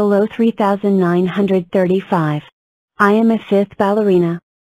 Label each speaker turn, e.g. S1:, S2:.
S1: Below 3935. I am a fifth ballerina,